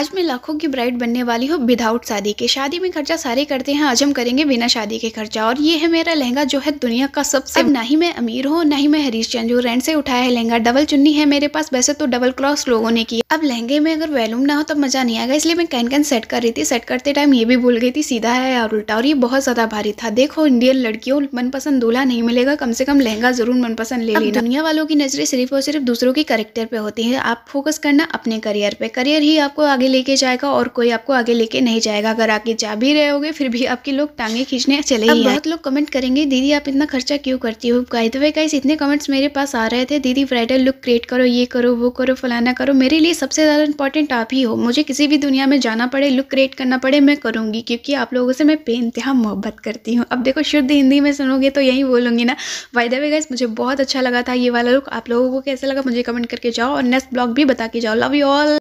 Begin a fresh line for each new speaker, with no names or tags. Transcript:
आज मैं लाखों की ब्राइड बनने वाली हूँ विदाउट शादी के। शादी में खर्चा सारे करते हैं आज हम करेंगे बिना शादी के खर्चा। और ये है मेरा लहंगा जो है दुनिया का सबसे ना ही मैं अमीर हूँ ना ही मैं हरीश चंद जो रेंट से उठाया है लहंगा। डबल चुन्नी है मेरे पास वैसे तो डबल क्रॉस लोगों ने की अब लहंगे में अगर वैल्यूम ना हो तब मज़ा नहीं आएगा इसलिए मैं कैन कैन सेट कर रही थी। सेट करते टाइम ये भी भूल गई थी सीधा है और उल्टा। और ये बहुत ज़्यादा भारी था। देखो इंडियन लड़कियों मनपसंद दूल्हा नहीं मिलेगा कम से कम लहंगा ज़रूर मनपसंद ले लेना। दुनिया वालों की नज़रें सिर्फ़ और सिर्फ़ दूसरों के करेक्टर पे होती है। आप फोकस करना अपने करियर पे। करियर ही आपको आगे लेके जाएगा और कोई आपको आगे लेके नहीं जाएगा। अगर आगे जा भी रहे होगे फिर भी आपके लोग टांगे खींचने चले ही बहुत लोग कमेंट करेंगे दीदी आप इतना खर्चा क्यों करती हो? गाइस इतने कमेंट्स मेरे पास आ रहे थे। दीदी ब्राइडल लुक क्रिएट करो ये करो वो करो फलाना करो। मेरे लिए सबसे ज़्यादा इंपॉर्टेंट आप ही हो। मुझे किसी भी दुनिया में जाना पड़े लुक क्रिएट करना पड़े मैं करूँगी। क्योंकि आप लोगों से मैं बेनतहा मोहब्बत करती हूँ। अब देखो शुद्ध हिंदी में सुनोगे तो यही बोलूँगी ना। वाई द वे गाइस मुझे बहुत अच्छा लगा था ये वाला लुक आप लोगों को कैसा लगा मुझे कमेंट करके जाओ और नेक्स्ट ब्लॉग भी बता के जाओ। Love you all